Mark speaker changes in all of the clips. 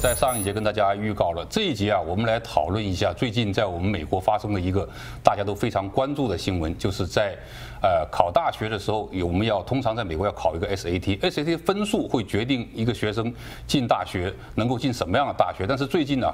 Speaker 1: 在上一节跟大家预告了，这一节啊，我们来讨论一下最近在我们美国发生的一个大家都非常关注的新闻，就是在呃考大学的时候，我们要通常在美国要考一个 SAT，SAT 分数会决定一个学生进大学能够进什么样的大学。但是最近呢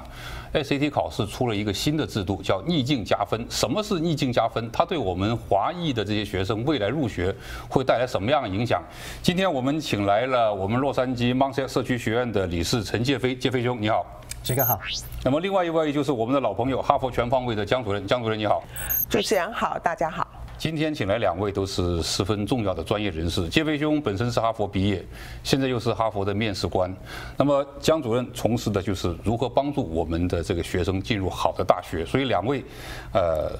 Speaker 1: ，SAT 考试出了一个新的制度，叫逆境加分。什么是逆境加分？它对我们华裔的这些学生未来入学会带来什么样的影响？今天我们请来了我们洛杉矶 Mount 社区学院的理事陈介飞，介飞兄你好，
Speaker 2: 这个好。
Speaker 1: 那么另外一位就是我们的老朋友哈佛全方位的江主任，江主任你好，
Speaker 3: 主持人好，大家好。
Speaker 1: 今天请来两位都是十分重要的专业人士，介飞兄本身是哈佛毕业，现在又是哈佛的面试官。那么江主任从事的就是如何帮助我们的这个学生进入好的大学，所以两位，呃。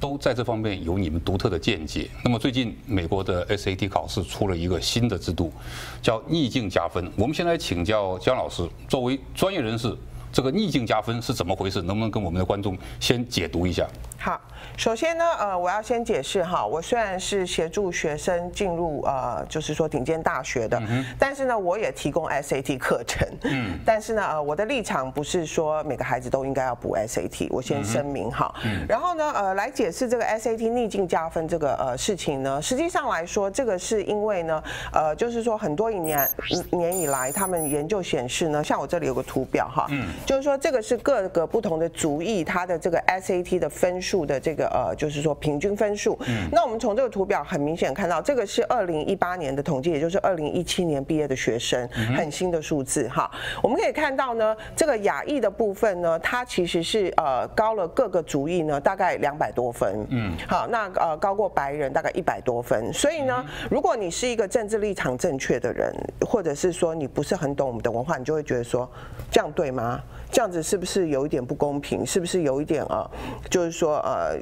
Speaker 1: 都在这方面有你们独特的见解。那么最近美国的 SAT 考试出了一个新的制度，叫逆境加分。我们先来请教姜老师，作为专业人士。这个逆境加分是怎么回事？能不能跟我们的观众先解读一下？
Speaker 3: 好，首先呢，呃，我要先解释哈，我虽然是协助学生进入呃，就是说顶尖大学的，但是呢，我也提供 SAT 课程。嗯。但是呢，呃，我的立场不是说每个孩子都应该要补 SAT，我先声明哈。嗯。然后呢，呃，来解释这个 SAT 逆境加分这个呃事情呢，实际上来说，这个是因为呢，呃，就是说很多年年以来，他们研究显示呢，像我这里有个图表哈。嗯。就是说，这个是各个不同的族裔，它的这个 SAT 的分数的这个呃，就是说平均分数。嗯那我们从这个图表很明显看到，这个是二零一八年的统计，也就是二零一七年毕业的学生，很新的数字哈。我们可以看到呢，这个亚裔的部分呢，它其实是呃高了各个族裔呢大概两百多分。嗯，好，那呃高过白人大概一百多分。所以呢，如果你是一个政治立场正确的人，或者是说你不是很懂我们的文化，你就会觉得说这样对吗？这样子是不是有一点不公平？是不是有一点啊？就是说呃。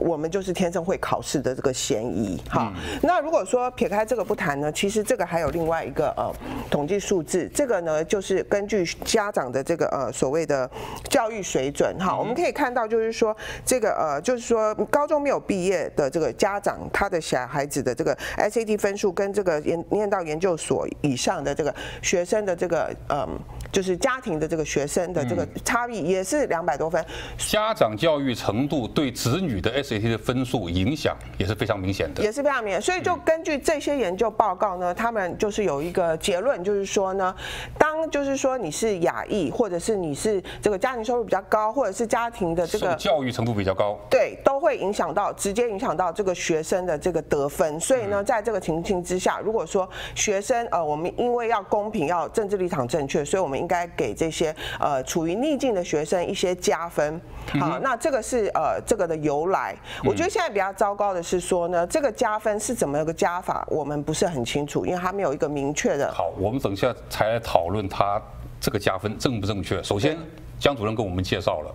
Speaker 3: 我们就是天生会考试的这个嫌疑哈。那如果说撇开这个不谈呢，其实这个还有另外一个呃统计数字，这个呢就是根据家长的这个呃所谓的教育水准哈，我们可以看到就是说这个呃就是说高中没有毕业的这个家长，他的小孩子的这个 SAT 分数跟这个研念到研究所以上的这个学生的这个嗯就是家庭的这个学生的这个差异也是两百多分。
Speaker 1: 家长教育程度对子女的。SAT 的分数影响也是非常明显的，
Speaker 3: 也是非常明显。所以就根据这些研究报告呢，他们就是有一个结论，就是说呢，当就是说你是亚裔，或者是你是这个家庭收入比较高，或者是家庭的这个
Speaker 1: 教育程度比较高，
Speaker 3: 对，都会影响到直接影响到这个学生的这个得分。所以呢，在这个情形之下，如果说学生呃，我们因为要公平，要政治立场正确，所以我们应该给这些呃处于逆境的学生一些加分。好，那这个是呃这个的由来。我觉得现在比较糟糕的是说呢，这个加分是怎么个加法，我们不是很清楚，因为它没有一个明确的。
Speaker 1: 好，我们等下才来讨论它这个加分正不正确。首先，江主任跟我们介绍了。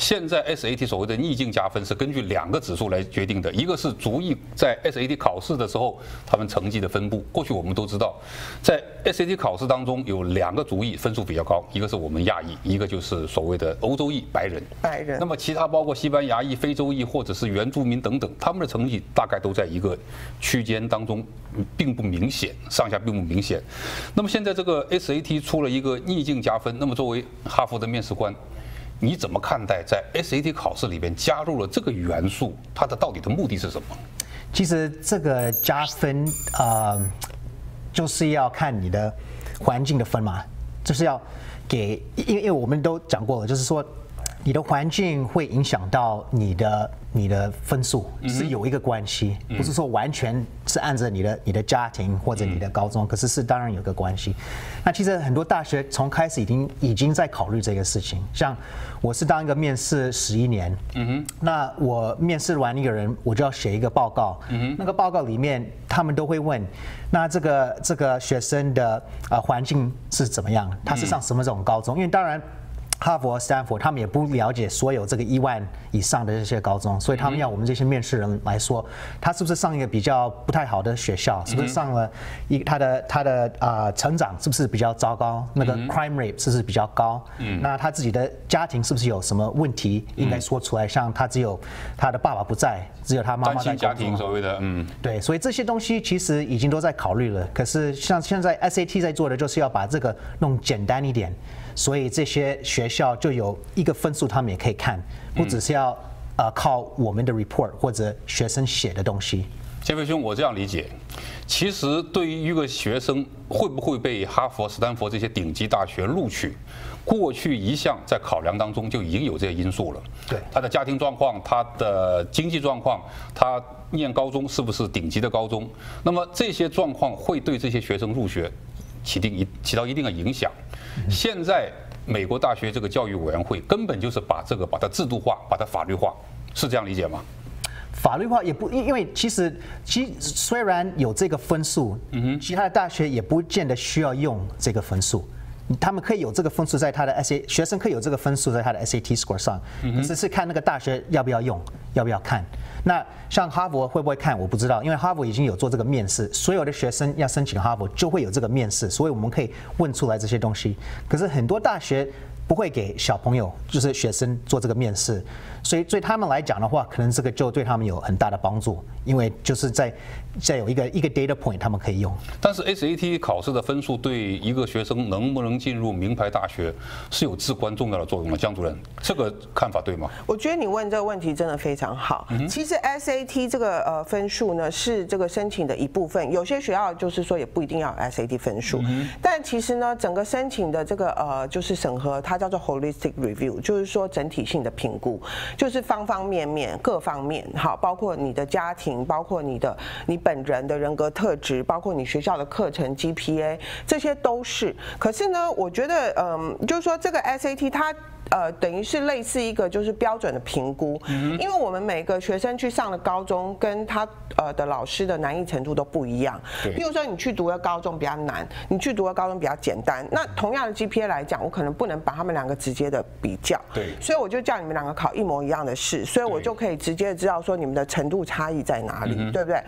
Speaker 1: 现在 SAT 所谓的逆境加分是根据两个指数来决定的，一个是族裔在 SAT 考试的时候他们成绩的分布。过去我们都知道，在 SAT 考试当中有两个族裔分数比较高，一个是我们亚裔，一个就是所谓的欧洲裔白人。
Speaker 3: 白人。
Speaker 1: 那么其他包括西班牙裔、非洲裔或者是原住民等等，他们的成绩大概都在一个区间当中，并不明显，上下并不明显。那么现在这个 SAT 出了一个逆境加分，那么作为哈佛的面试官。你怎么看待在 SAT 考试里边加入了这个元素？它的到底的目的是什么？
Speaker 2: 其实这个加分啊，就是要看你的环境的分嘛，就是要给，因为因为我们都讲过了，就是说你的环境会影响到你的。你的分数是有一个关系，不是说完全是按着你的你的家庭或者你的高中，可是是当然有个关系。那其实很多大学从开始已经已经在考虑这个事情。像我是当一个面试十一年，嗯哼，那我面试完一个人，我就要写一个报告，嗯哼，那个报告里面他们都会问，那这个这个学生的呃环境是怎么样？他是上什么这种高中？因为当然。哈佛、斯坦福，他们也不了解所有这个一万以上的这些高中，所以他们要我们这些面试人来说，他是不是上一个比较不太好的学校，是不是上了一他的他的啊成长是不是比较糟糕，那个 crime rate 是不是比较高，嗯。那他自己的家庭是不是有什么问题，应该说出来，像他只有他的爸爸不在，只有他妈妈在
Speaker 1: 家庭所谓的嗯，
Speaker 2: 对，所以这些东西其实已经都在考虑了。可是像现在 SAT 在做的，就是要把这个弄简单一点，所以这些学校就有一个分数，他们也可以看，不只是要呃靠我们的 report 或者学生写的东西。
Speaker 1: 杰飞兄，我这样理解，其实对于一个学生会不会被哈佛、斯坦福这些顶级大学录取，过去一项在考量当中就已经有这些因素了。
Speaker 2: 对
Speaker 1: 他的家庭状况、他的经济状况、他念高中是不是顶级的高中，那么这些状况会对这些学生入学起定一起到一定的影响。现在美国大学这个教育委员会根本就是把这个把它制度化、把它法律化，是这样理解吗？
Speaker 2: 法律化也不因因为其实其虽然有这个分数，嗯哼，其他的大学也不见得需要用这个分数。他们可以有这个分数在他的 S A 学生可以有这个分数在他的 S A T score 上，可是是看那个大学要不要用，要不要看。那像哈佛会不会看我不知道，因为哈佛已经有做这个面试，所有的学生要申请哈佛就会有这个面试，所以我们可以问出来这些东西。可是很多大学不会给小朋友，就是学生做这个面试，所以对他们来讲的话，可能这个就对他们有很大的帮助，因为就是在在有一个一个 data point 他们可以用。
Speaker 1: 但是 SAT 考试的分数对一个学生能不能进入名牌大学是有至关重要的作用的，江主任，这个看法对吗？
Speaker 3: 我觉得你问这个问题真的非常好。
Speaker 1: 嗯
Speaker 3: 其实 SAT 这个呃分数呢是这个申请的一部分，有些学校就是说也不一定要 SAT 分数，
Speaker 1: 嗯
Speaker 3: 但其实呢整个申请的这个呃就是审核，它叫做 holistic review，就是说整体性的评估，就是方方面面各方面，好，包括你的家庭，包括你的你本人的人格特质，包括你学校的课程 GPA，这些都是。可是呢，我觉得嗯，就是说这个 SAT 它。呃，等于是类似一个就是标准的评估，因为我们每个学生去上了高中，跟他呃的老师的难易程度都不一样。
Speaker 1: 对
Speaker 3: 譬如说你去读的高中比较难，你去读的高中比较简单，那同样的 GPA 来讲，我可能不能把他们两个直接的比较。
Speaker 1: 对
Speaker 3: 所以我就叫你们两个考一模一样的试，所以我就可以直接知道说你们的程度差异在哪里，对不对？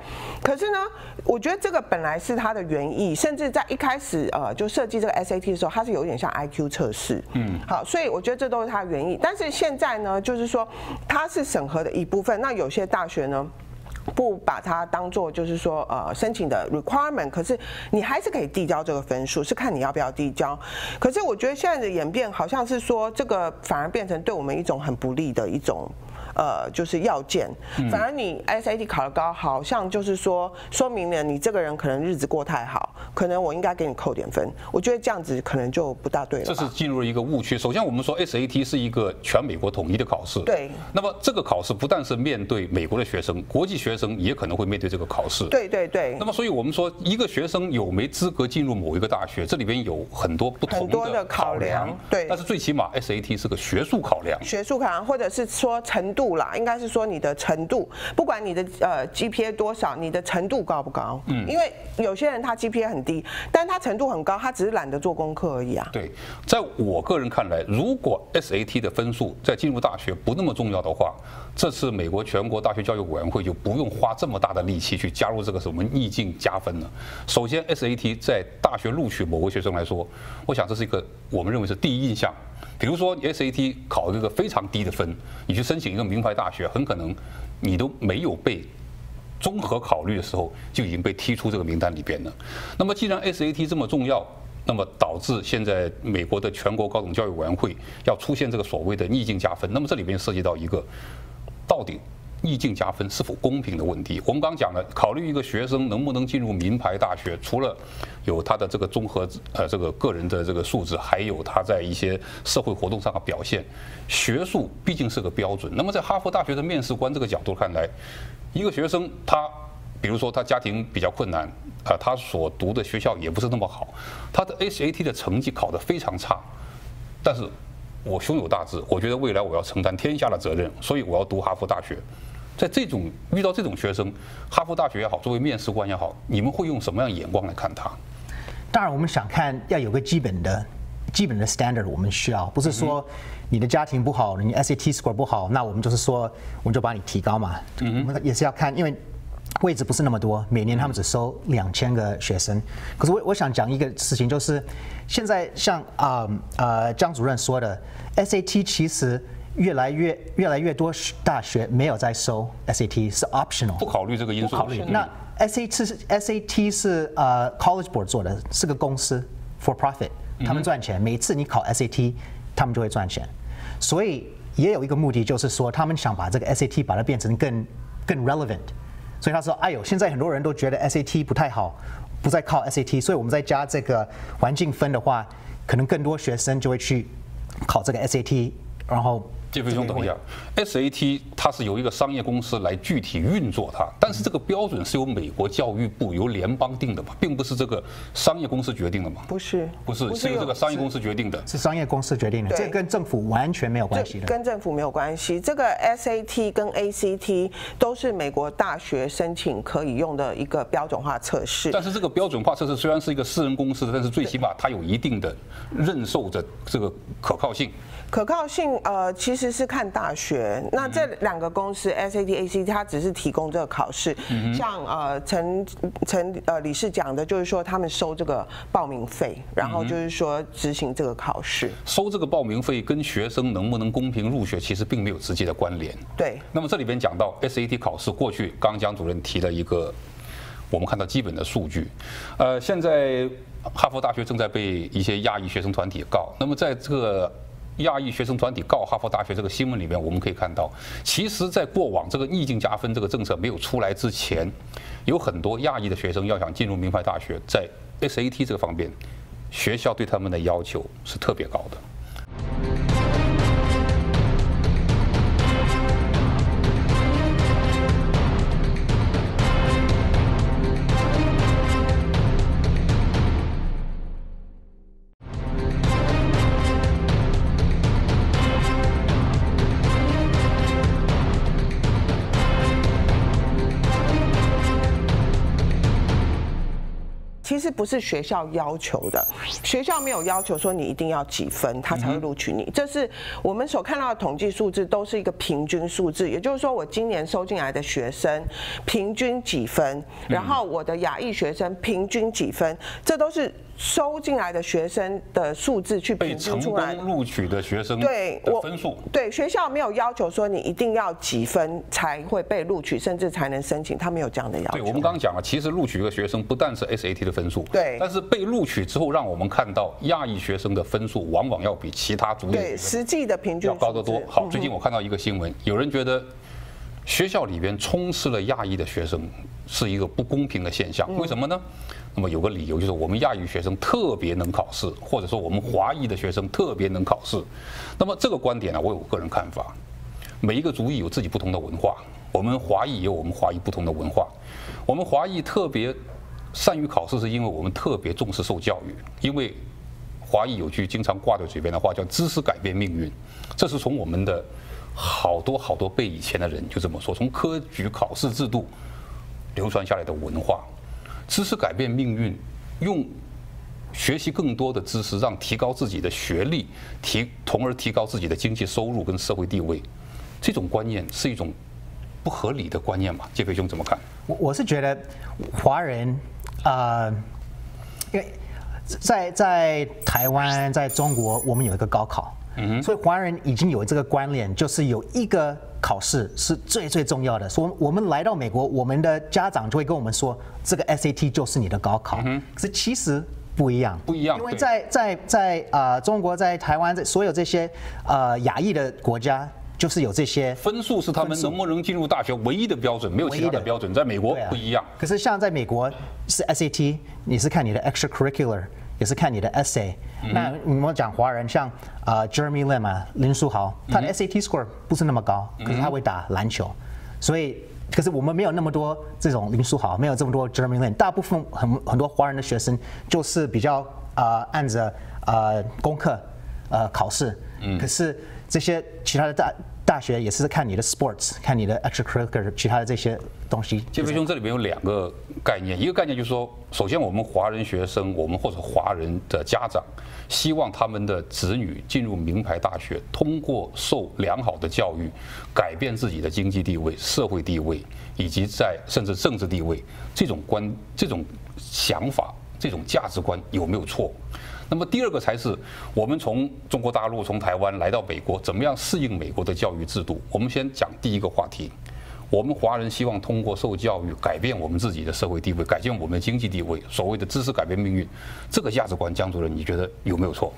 Speaker 3: 可是呢，我觉得这个本来是它的原意，甚至在一开始呃就设计这个 SAT 的时候，它是有点像 IQ 测试。嗯，好，所以我觉得这都是他原意。但是现在呢，就是说他是审核的一部分，那有些大学呢。不把它当做就是说呃申请的 requirement，可是你还是可以递交这个分数，是看你要不要递交。可是我觉得现在的演变好像是说这个反而变成对我们一种很不利的一种。呃，就是要件，反而你 SAT 考得高，好像就是说，说明了你这个人可能日子过太好，可能我应该给你扣点分。我觉得这样子可能就不大对了。
Speaker 1: 这是进入了一个误区。首先，我们说 SAT 是一个全美国统一的考试。
Speaker 3: 对
Speaker 1: 那么这个考试不但是面对美国的学生，国际学生也可能会面对这个考试。。
Speaker 3: 对对对
Speaker 1: 那，么，所以我们说，一个学生有没资格进入某一个大学，这里边有很多不同
Speaker 3: 的考量。对
Speaker 1: 但是最起码 SAT 是个学术考量。
Speaker 3: 学术考量，或者是说程度啦，应该是说你的程度，不管你的呃 GPA 多少，你的程度高不高？嗯，因为有些人他 GPA 很低，但他程度很高，他只是懒得做功课而已啊。
Speaker 1: 对，在我个人看来，如果 SAT 的分数在进入大学不那么重要的话，这次美国全国大学教育委员会就不用花这么大的力气去加入这个什么逆境加分了。首先，SAT 在大学录取某个学生来说，我想这是一个我们认为是第一印象。比如说，SAT 考一个非常低的分，你去申请一个名牌大学，很可能你都没有被综合考虑的时候就已经被踢出这个名单里边了。那么既然 SAT 这么重要，那么导致现在美国的全国高等教育委员会要出现这个所谓的逆境加分，那么这里边涉及到一个到底。逆境加分是否公平的问题？我们刚讲了，考虑一个学生能不能进入名牌大学，除了有他的这个综合呃这个个人的这个素质，还有他在一些社会活动上的表现。学术毕竟是个标准。那么在哈佛大学的面试官这个角度看来，一个学生他比如说他家庭比较困难，啊，他所读的学校也不是那么好，他的 SAT 的成绩考得非常差，但是我胸有大志，我觉得未来我要承担天下的责任，所以我要读哈佛大学。在这种遇到这种学生，哈佛大学也好，作为面试官也好，你们会用什么样的眼光来看他？
Speaker 2: 当然，我们想看要有个基本的基本的 standard 我们需要，不是说你的家庭不好，你 SAT score 不好，那我们就是说我们就把你提高嘛。我们也是要看，因为位置不是那么多，每年他们只收两千个学生。可是我我想讲一个事情，就是现在像啊呃张主任说的，SAT 其实越来越越来越多大学没有在收 SAT，是 optional，
Speaker 1: 不考虑这个因素。
Speaker 2: 不考虑。那 SAT 是 SAT 是呃 College Board 做的，是个公司 for profit，他们赚钱。每次你考 SAT，他们就会赚钱。所以也有一个目的，就是说他们想把这个 SAT 把它变成更更 relevant。所以他说：“哎呦，现在很多人都觉得 SAT 不太好，不再靠 SAT，所以我们再加这个环境分的话，可能更多学生就会去考这个 SAT，然后。”
Speaker 1: 杰飞兄，等一下，SAT 它是由一个商业公司来具体运作它，但是这个标准是由美国教育部由联邦定的嘛，并不是这个商业公司决定的嘛？
Speaker 3: 不是，
Speaker 1: 不是，是由这个商业公司决定的，
Speaker 2: 是商业公司决定的，这跟政府完全没有关系的，
Speaker 3: 跟政府没有关系。这个 SAT 跟 ACT 都是美国大学申请可以用的一个标准化测试。
Speaker 1: 但是这个标准化测试虽然是一个私人公司的，但是最起码它有一定的认受的这个可靠性。
Speaker 3: 可靠性，呃，其实是看大学。那这两个公司 SAT、ACT，它只是提供这个考试。像呃陈陈呃理事讲的，就是说他们收这个报名费，然后就是说执行这个考试。
Speaker 1: 收这个报名费跟学生能不能公平入学，其实并没有直接的关联。
Speaker 3: 对。
Speaker 1: 那么这里边讲到 SAT 考试，过去刚江主任提了一个，我们看到基本的数据。呃，现在哈佛大学正在被一些亚裔学生团体告。那么在这个亚裔学生团体告哈佛大学这个新闻里面，我们可以看到，其实，在过往这个逆境加分这个政策没有出来之前，有很多亚裔的学生要想进入名牌大学，在 SAT 这个方面，学校对他们的要求是特别高的。
Speaker 3: 实不是学校要求的，学校没有要求说你一定要几分，他才会录取你。这是我们所看到的统计数字，都是一个平均数字。也就是说，我今年收进来的学生平均几分，然后我的亚裔学生平均几分，这都是。收进来的学生的数字去
Speaker 1: 平均出来，录取的学生
Speaker 3: 对
Speaker 1: 我分数。
Speaker 3: 对学校没有要求说你一定要几分才会被录取，甚至才能申请，他没有这样的要求。
Speaker 1: 对我们刚刚讲了，其实录取一个学生不但是 SAT 的分数，
Speaker 3: 对，
Speaker 1: 但是被录取之后，让我们看到亚裔学生的分数往往要比其他族裔
Speaker 3: 对实际的平均
Speaker 1: 要高得多。好，最近我看到一个新闻，有人觉得学校里边充斥了亚裔的学生是一个不公平的现象，为什么呢？那么有个理由就是我们亚裔学生特别能考试，或者说我们华裔的学生特别能考试。那么这个观点呢，我有个人看法。每一个族裔有自己不同的文化，我们华裔也有我们华裔不同的文化。我们华裔特别善于考试，是因为我们特别重视受教育。因为华裔有句经常挂在嘴边的话，叫“知识改变命运”。这是从我们的好多好多辈以前的人就这么说，从科举考试制度流传下来的文化。知识改变命运，用学习更多的知识，让提高自己的学历，提从而提高自己的经济收入跟社会地位，这种观念是一种不合理的观念嘛？杰飞兄怎么看？
Speaker 2: 我我是觉得华人啊，因为在在台湾，在中国，我们有一个高考，嗯所以华人已经有这个关联，就是有一个。考试是最最重要的。说我们来到美国，我们的家长就会跟我们说，这个 SAT 就是你的高考。可是其实不一样，
Speaker 1: 不一样。
Speaker 2: 因为在在在啊，中国在台湾在所有这些呃亚裔的国家，就是有这些
Speaker 1: 分数是他们能不能进入大学唯一的标准，没有其他的标准。在美国不一样。
Speaker 2: 可是像在美国是 SAT，你是看你的 extracurricular。也是看你的 essay。那我们讲华人，像啊 Jeremy Lim 啊林书豪，他的 SAT score 不是那么高，可是他会打篮球。所以，可是我们没有那么多这种林书豪，没有这么多 Jeremy Lin，。大部分很很多华人的学生就是比较啊按着啊功课呃考试。可是这些其他的大大学也是看你的 sports，看你的 extracurricular 其他的这些东西。
Speaker 1: 杰飞兄，这里面有两个概念，一个概念就是说，首先我们华人学生，我们或者华人的家长，希望他们的子女进入名牌大学，通过受良好的教育，改变自己的经济地位、社会地位，以及在甚至政治地位，这种观、这种想法、这种价值观有没有错？那么第二个才是我们从中国大陆、从台湾来到美国，怎么样适应美国的教育制度？我们先讲第一个话题。我们华人希望通过受教育改变我们自己的社会地位，改变我们的经济地位。所谓的知识改变命运，这个价值观，江主任，你觉得有没有错？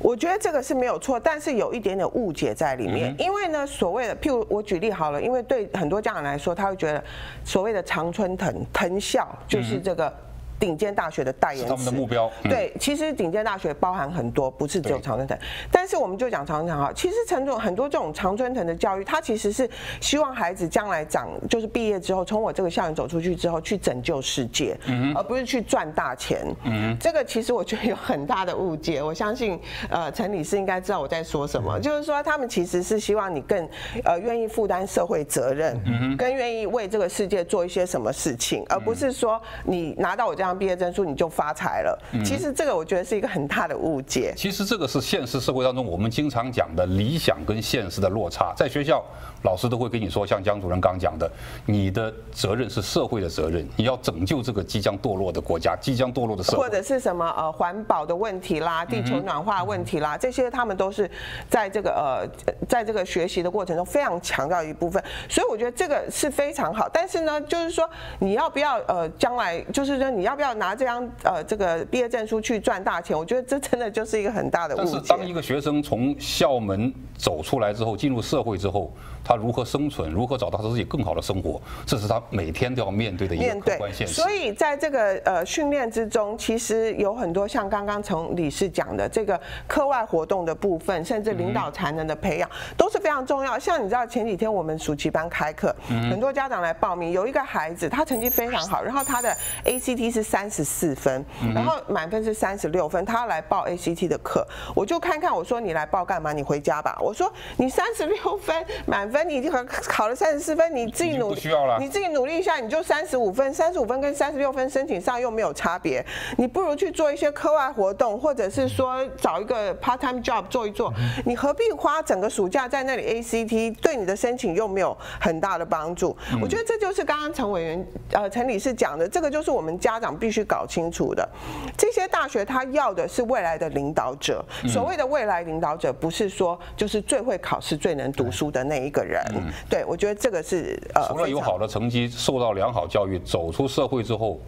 Speaker 3: 我觉得这个是没有错，但是有一点点误解在里面。因为呢，所谓的，譬如我举例好了，因为对很多家长来说，他会觉得所谓的常春藤藤校就是这个。顶尖大学的代言词，
Speaker 1: 他们的目标。
Speaker 3: 对，其实顶尖大学包含很多，不是只有常春藤。但是我们就讲常春藤哈，其实陈总很多这种常春藤的教育，它其实是希望孩子将来长，就是毕业之后，从我这个校园走出去之后，去拯救世界，而不是去赚大钱。嗯，这个其实我觉得有很大的误解。我相信，呃，陈理事应该知道我在说什么，就是说他们其实是希望你更，呃，愿意负担社会责任，更愿意为这个世界做一些什么事情，而不是说你拿到我这样。毕业证书你就发财了，其实这个我觉得是一个很大的误解。
Speaker 1: 其实这个是现实社会当中我们经常讲的理想跟现实的落差。在学校，老师都会跟你说，像江主任刚讲的，你的责任是社会的责任，你要拯救这个即将堕落的国家，即将堕落的社会，
Speaker 3: 或者是什么呃环保的问题啦，地球暖化问题啦，这些他们都是在这个呃在这个学习的过程中非常强调一部分。所以我觉得这个是非常好。但是呢，就是说你要不要呃将来就是说你要不要拿这张呃这个毕业证书去赚大钱？我觉得这真的就是一个很大的误解。
Speaker 1: 但是当一个学生从校门走出来之后，进入社会之后，他如何生存，如何找到他自己更好的生活，这是他每天都要面对的一个客观现实。
Speaker 3: 所以在这个呃训练之中，其实有很多像刚刚从理事讲的这个课外活动的部分，甚至领导才能的培养都是非常重要。像你知道前几天我们暑期班开课，很多家长来报名，有一个孩子他成绩非常好，然后他的 ACT 是三十四分，然后满分是三十六分，他要来报 ACT 的课，我就看看我说你来报干嘛？你回家吧。我说你三十六分满分，你已经考了三十四分，你自己努
Speaker 1: 需要了，
Speaker 3: 你自己努力一下，你就三十五分，三十五分跟三十六分申请上又没有差别，你不如去做一些课外活动，或者是说找一个 part time job 做一做，你何必花整个暑假在那里 ACT，对你的申请又没有很大的帮助？我觉得这就是刚刚陈委员呃陈理事讲的，这个就是我们家长必须搞清楚的。这些大学他要的是未来的领导者，所谓的未来领导者，不是说就是最会考试、最能读书的那一个人。对，我觉得这个是
Speaker 1: 呃，除了有好的成绩、受到良好教育、走出社会之后，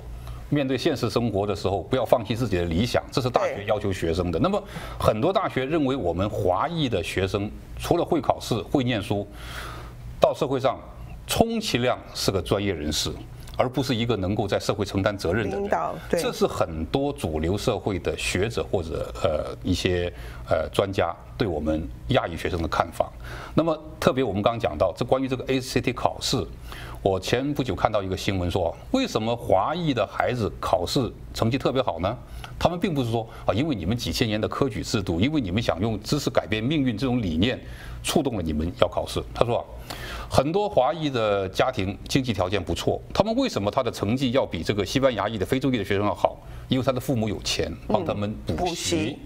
Speaker 1: 面对现实生活的时候，不要放弃自己的理想，这是大学要求学生的。那么很多大学认为，我们华裔的学生除了会考试、会念书，到社会上充其量是个专业人士。而不是一个能够在社会承担责任的人，这是很多主流社会的学者或者呃一些呃专家对我们亚裔学生的看法。那么特别我们刚刚讲到，这关于这个 ACT 考试，我前不久看到一个新闻说，为什么华裔的孩子考试成绩特别好呢？他们并不是说啊，因为你们几千年的科举制度，因为你们想用知识改变命运这种理念，触动了你们要考试。他说。很多华裔的家庭经济条件不错，他们为什么他的成绩要比这个西班牙裔的、非洲裔的学生要好？因为他的父母有钱，帮他们补习。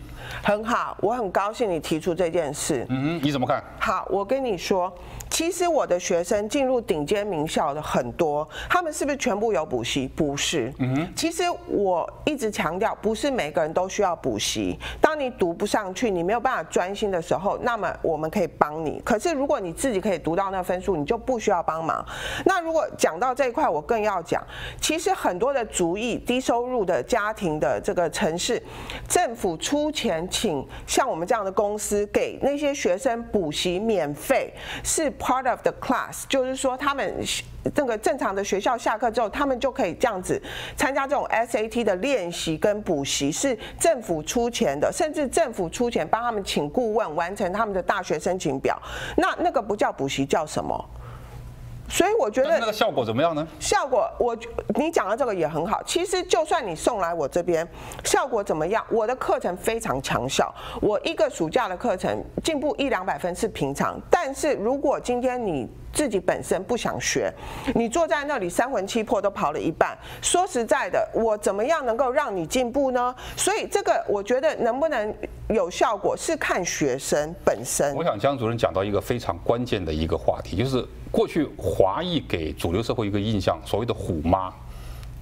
Speaker 3: 很好，我很高兴你提出这件事。
Speaker 1: 嗯，你怎么看？
Speaker 3: 好，我跟你说。其实我的学生进入顶尖名校的很多，他们是不是全部有补习？不是。嗯其实我一直强调，不是每个人都需要补习。当你读不上去，你没有办法专心的时候，那么我们可以帮你。可是如果你自己可以读到那分数，你就不需要帮忙。那如果讲到这一块，我更要讲，其实很多的族裔、低收入的家庭的这个城市，政府出钱请像我们这样的公司给那些学生补习免费，是。Part of the class，就是说他们这个正常的学校下课之后，他们就可以这样子参加这种 SAT 的练习跟补习，是政府出钱的，甚至政府出钱帮他们请顾问完成他们的大学申请表。那那个不叫补习，叫什么？所以我觉得
Speaker 1: 那那个效果怎么样呢？
Speaker 3: 效果，我你讲的这个也很好。其实就算你送来我这边，效果怎么样？我的课程非常强效，我一个暑假的课程进步一两百分是平常。但是如果今天你自己本身不想学，你坐在那里三魂七魄都跑了一半，说实在的，我怎么样能够让你进步呢？所以这个我觉得能不能有效果是看学生本身。
Speaker 1: 我想江主任讲到一个非常关键的一个话题，就是过去华裔给主流社会一个印象，所谓的“虎妈”，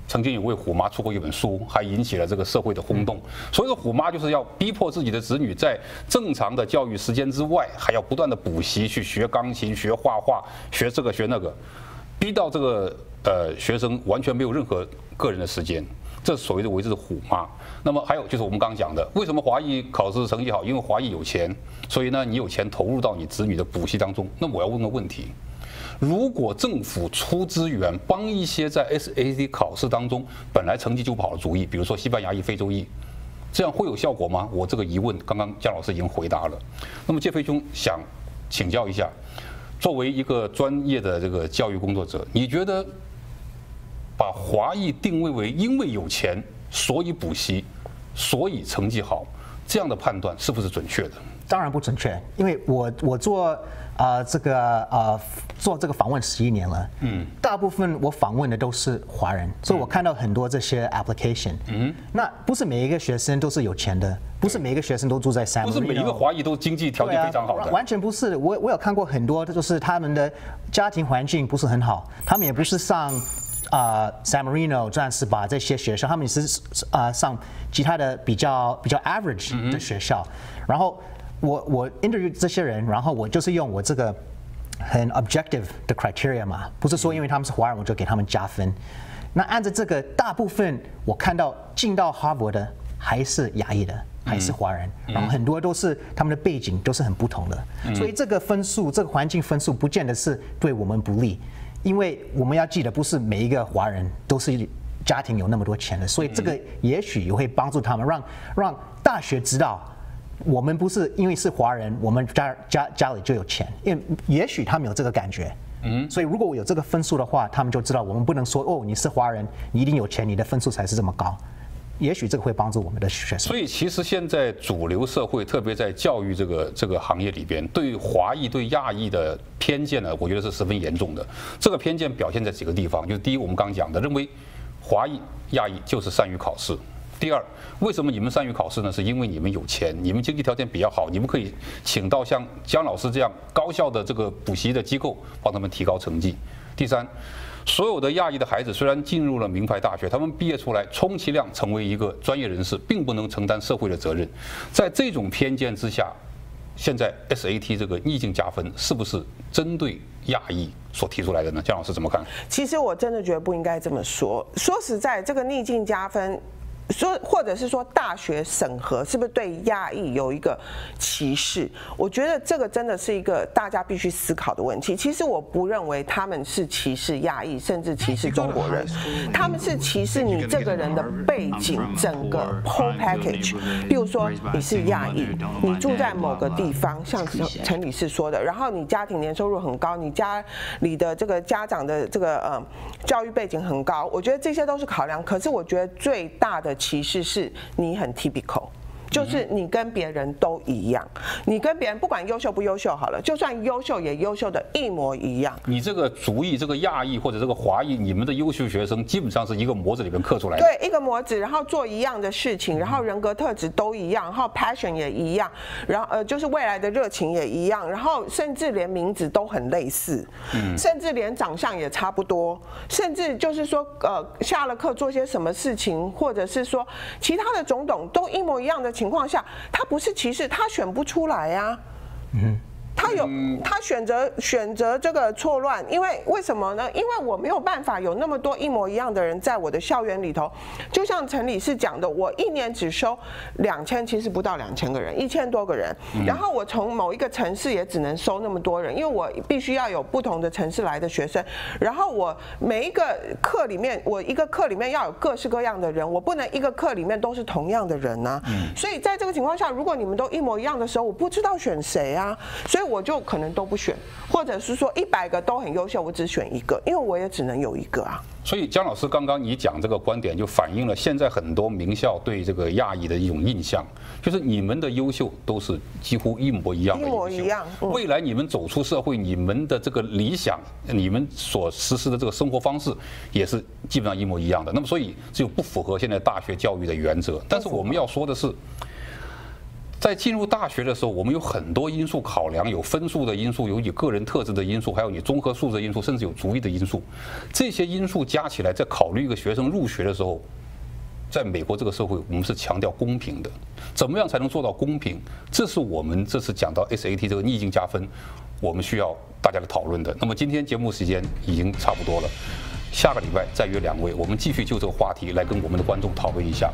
Speaker 1: 曾经有位虎妈出过一本书，还引起了这个社会的轰动。所以说“虎妈”就是要逼迫自己的子女在正常的教育时间之外，还要不断的补习，去学钢琴、学画画、学这个学那个，逼到这个呃学生完全没有任何个人的时间。这所谓的为之虎妈。那么还有就是我们刚讲的，为什么华裔考试成绩好？因为华裔有钱，所以呢，你有钱投入到你子女的补习当中。那我要问个问题：如果政府出资源帮一些在 SAT 考试当中本来成绩就不好的族裔，比如说西班牙裔、非洲裔，这样会有效果吗？我这个疑问刚刚姜老师已经回答了。那么介飞兄想请教一下，作为一个专业的这个教育工作者，你觉得把华裔定位为因为有钱所以补习，所以成绩好，这样的判断是不是准确的？
Speaker 2: 当然不准确，因为我我做呃这个呃做这个访问十一年了，嗯，大部分我访问的都是华人，所以我看到很多这些 application，嗯，那不是每一个学生都是有钱的，不是每一个学生都住在山，
Speaker 1: 不是每一个华裔都经济条件非常好的，
Speaker 2: 完全不是。我我有看过很多，就是他们的家庭环境不是很好，他们也不是上啊 San Marino 钻石吧这些学校，他们也是啊上其他的比较比较 average 的学校，然后。我我 interview 这些人，然后我就是用我这个很 objective 的 criteria 嘛，不是说因为他们是华人我就给他们加分。那按照这个，大部分我看到进到哈佛的还是亚裔的，还是华人，然后很多都是他们的背景都是很不同的，所以这个分数，这个环境分数不见得是对我们不利，因为我们要记得，不是每一个华人都是家庭有那么多钱的，所以这个也许也会帮助他们，让让大学知道。我们不是因为是华人，我们家家家里就有钱，因为也许他们有这个感觉，嗯，所以如果我有这个分数的话，他们就知道我们不能说哦，你是华人，你一定有钱，你的分数才是这么高。也许这个会帮助我们的学生。
Speaker 1: 所以其实现在主流社会，特别在教育这个这个行业里边，对华裔、对亚裔的偏见呢，我觉得是十分严重的。这个偏见表现在几个地方，就是第一，我们刚讲的，认为华裔、亚裔就是善于考试。第二，为什么你们善于考试呢？是因为你们有钱，你们经济条件比较好，你们可以请到像姜老师这样高校的这个补习的机构帮他们提高成绩。第三，所有的亚裔的孩子虽然进入了名牌大学，他们毕业出来充其量成为一个专业人士，并不能承担社会的责任。在这种偏见之下，现在 SAT 这个逆境加分是不是针对亚裔所提出来的呢？姜老师怎么看？
Speaker 3: 其实我真的觉得不应该这么说。说实在，这个逆境加分。说，或者是说大学审核是不是对亚裔有一个歧视？我觉得这个真的是一个大家必须思考的问题。其实我不认为他们是歧视亚裔，甚至歧视中国人，他们是歧视你这个人的背景，整个 whole package。比如说你是亚裔，你住在某个地方，像陈陈女士说的，然后你家庭年收入很高，你家里的这个家长的这个呃教育背景很高，我觉得这些都是考量。可是我觉得最大的歧视是你很 typical。就是你跟别人都一样，你跟别人不管优秀不优秀好了，就算优秀也优秀的一模一样。
Speaker 1: 你这个族裔、这个亚裔或者这个华裔，你们的优秀学生基本上是一个模子里面刻出来的。
Speaker 3: 对，一个模子，然后做一样的事情，然后人格特质都一样，然后 passion 也一样，然后呃就是未来的热情也一样，然后甚至连名字都很类似，嗯，甚至连长相也差不多，甚至就是说呃下了课做些什么事情，或者是说其他的种种都一模一样的情。况下，他不是歧视，他选不出来呀。嗯。他有他选择选择这个错乱，因为为什么呢？因为我没有办法有那么多一模一样的人在我的校园里头。就像陈理事讲的，我一年只收两千，其实不到两千个人，一千多个人。然后我从某一个城市也只能收那么多人，因为我必须要有不同的城市来的学生。然后我每一个课里面，我一个课里面要有各式各样的人，我不能一个课里面都是同样的人啊。所以在这个情况下，如果你们都一模一样的时候，我不知道选谁啊。所以。我就可能都不选，或者是说一百个都很优秀，我只选一个，因为我也只能有一个啊。
Speaker 1: 所以姜老师刚刚你讲这个观点，就反映了现在很多名校对这个亚裔的一种印象，就是你们的优秀都是几乎一模一样的
Speaker 3: 一模一样嗯
Speaker 1: 未来你们走出社会，你们的这个理想，你们所实施的这个生活方式，也是基本上一模一样的。那么所以只有不符合现在大学教育的原则。但是我们要说的是。在进入大学的时候，我们有很多因素考量，有分数的因素，有你个人特质的因素，还有你综合素质因素，甚至有主意的因素。这些因素加起来，在考虑一个学生入学的时候，在美国这个社会，我们是强调公平的。怎么样才能做到公平？这是我们这次讲到 SAT 这个逆境加分，我们需要大家的讨论的。那么今天节目时间已经差不多了，下个礼拜再约两位，我们继续就这个话题来跟我们的观众讨论一下。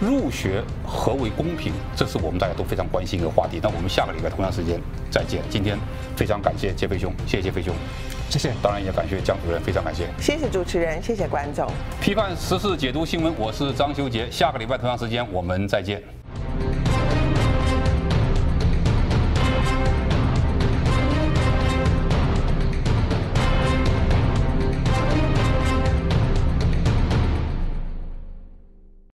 Speaker 1: 入学何为公平？这是我们大家都非常关心的一个话题。那我们下个礼拜同样时间再见。今天非常感谢杰飞兄，谢谢杰飞兄，
Speaker 2: 谢谢。
Speaker 1: 当然也感谢江主任，非常感谢。
Speaker 3: 谢谢主持人，谢谢观众。
Speaker 1: 批判时事，解读新闻，我是张修杰。下个礼拜同样时间我们再见。